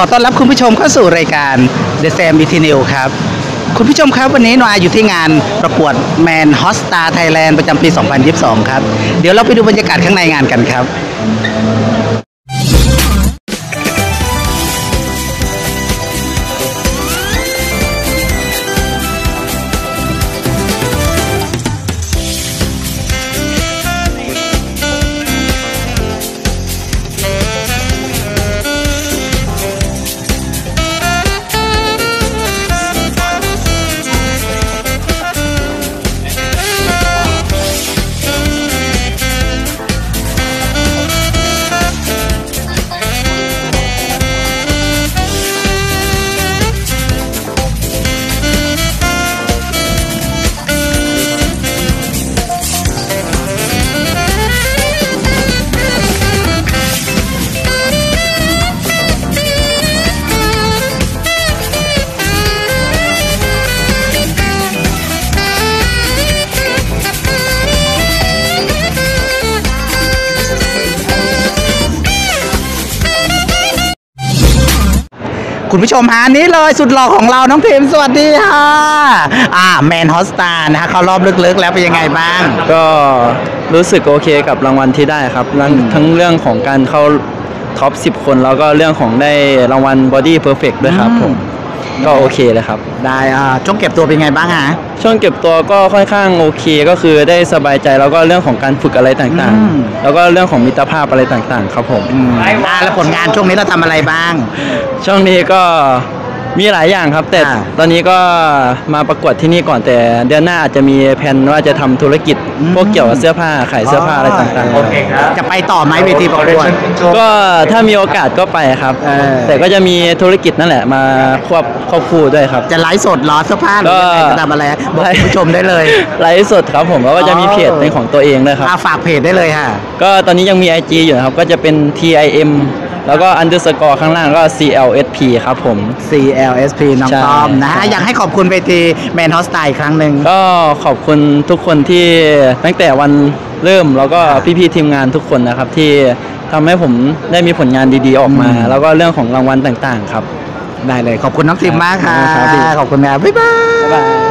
ขอต้อนรับคุณผู้ชมเข้าสู่รายการ The Sam e t i n e w ครับ คุณผู้ชมครับวันนี้นวาอยู่ที่งานประกวด Man h o s t a r Thailand ประจำปี 2022 ครับ เดี๋ยวเราไปดูบรรยากาศข้างในงานกันครับ คุณผู้ชมฮะนี่เลยสุดหล่อของเราน้องพิมพ์สวัสดีค่ะ อ่าแมนฮอสตานะฮะเขารอบลึกๆแล้วเป็นยังไงบ้าง ก็รู้สึกโอเคกับรางวัลที่ได้ครับทั้งทั้งเรื่องของการเข้าท็อป 10 คน แล้วก็เรื่องของได้รางวัล Body Perfect ด้วยครับอืมผม ก็โอเคเลยครับ ได้อ่าช่วงเก็บตัวเป็นไงบ้างฮะ ช่วงเก็บตัวก็ค่อนข้างโอเคก็คือได้สบายใจแล้วก็เรื่องของการฝึกอะไรต่างอืม ๆ แล้วก็เรื่องของมิตรภาพอะไรต่างๆ ครับผมอืมอ่าแล้วผลงานช่วงนี้เราทำอะไรบ้าง ช่วงนี้ก็ มีหลายอย่างครับ แต่อ่า ตอนนี้ก็มาประกวดที่นี่ก่อนแต่เดือนหน้าอาจจะมีแผนว่าจะทำธุรกิจอืมพวกเกี่ยวกับเสื้อผ้าขายเสื้อผ้าอะไรต่างๆ จะไปต่อไหมเวทีประกวด ก็ถ้ามีโอกาสก็ไปครับ เออ แต่ก็จะมีธุรกิจนั่นแหละมาควบควบคู่ด้วยครับ จะไลฟ์สดเหรอเสื้อผ้าหรือยังไงก็จะทำอะไรบอกคุณผู้ชมได้เลย ไลฟ์สดครับผมแล้วก็จะมีเพจเป็นของตัวเองด้วยครับ อาฝากเพจได้เลยค่ะ ก็ตอนนี้ยังมี IG อยู่นะครับ ก็จะเป็น TIM แล้วก็ underscore ข้างล่างก็ CLSP ครับผม CLSP น้องใช่ต้อมนะฮะใช่ อยากให้ขอบคุณเวทีแมนฮอสไตล์ครั้งหนึ่ง ก็ขอบคุณทุกคนที่ตั้งแต่วันเริ่มแล้วก็พี่ๆทีมงานทุกคนนะครับ ที่ทำให้ผมได้มีผลงานดีๆออกมา อืม แล้วก็เรื่องของรางวัลต่างๆ ครับ ได้เลย ขอบคุณน้องทิมมากค่ะ ครับพี่ ขอบคุณครับบ๊ายบาย บ๊ายบาย